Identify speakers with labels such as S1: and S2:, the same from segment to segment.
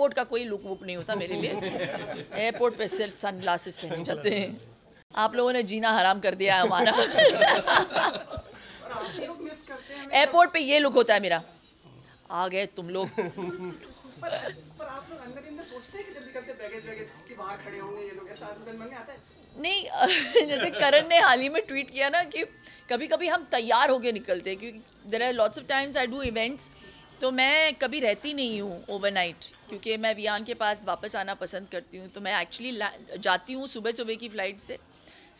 S1: Airport का कोई look वुक नहीं होता मेरे लिए। एयरपोर्ट पे सिर्फ़ सन ग्लासेस पहने जाते हैं। आप लोगों ने जीना हराम कर दिया है हमारा एयरपोर्ट पे ये लुक होता है मेरा। आ गए तुम लोग। नहीं, जैसे करण ने हाल ही में ट्वीट किया ना कि कभी कभी हम तैयार होके निकलते हैं, क्योंकि there are lots of times I do events तो मैं कभी रहती नहीं हूँ ओवरनाइट क्योंकि मैं वियान के पास वापस आना पसंद करती हूँ। तो मैं एक्चुअली जाती हूँ सुबह सुबह की फ़्लाइट से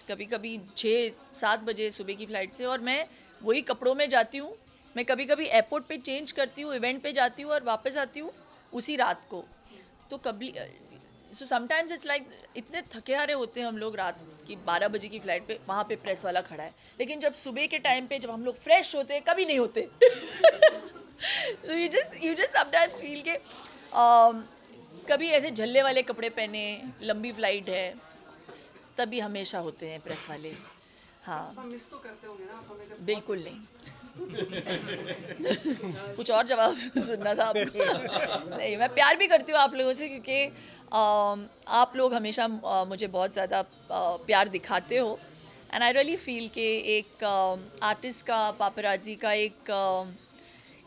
S1: कभी कभी छः सात बजे सुबह की फ़्लाइट से, और मैं वही कपड़ों में जाती हूँ। मैं कभी कभी एयरपोर्ट पे चेंज करती हूँ इवेंट पे जाती हूँ और वापस आती हूँ उसी रात को। तो कभी सो समटाइम्स इट्स लाइक इतने थके हारे होते हैं हम लोग रात की बारह बजे की फ़्लाइट पे, वहाँ पे प्रेस वाला खड़ा है। लेकिन जब सुबह के टाइम पे जब हम लोग फ्रेश होते हैं, कभी नहीं होते। यू जस्ट समटाइम्स फील के um, कभी ऐसे झल्ले वाले कपड़े पहने लंबी फ़्लाइट है तभी हमेशा होते हैं प्रेस वाले। हाँ।
S2: मिस तो करते होंगे ना
S1: बिल्कुल नहीं। कुछ और जवाब सुनना था आपको। नहीं मैं प्यार भी करती हूँ आप लोगों से क्योंकि आप लोग हमेशा मुझे बहुत ज़्यादा प्यार दिखाते हो। एंड आई रियली फील के एक आर्टिस्ट का पापराजी का एक अ,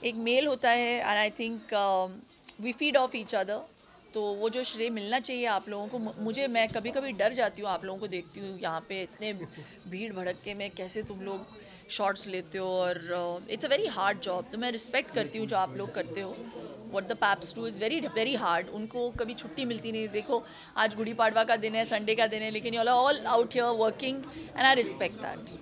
S1: एक मेल होता है and I think we feed off each other तो वो जो श्रेय मिलना चाहिए आप लोगों को मुझे, मैं कभी कभी डर जाती हूँ आप लोगों को देखती हूँ, यहाँ पे इतने भीड़ भड़क में कैसे तुम लोग शॉट्स लेते हो, और it's a very hard job तो मैं रिस्पेक्ट करती हूँ जो आप लोग करते हो. What the paps too is very very hard उनको कभी छुट्टी मिलती नहीं। देखो, आज गुड़ी पाड़वा का दिन है संडे का दिन है, लेकिन you all out here working and I respect that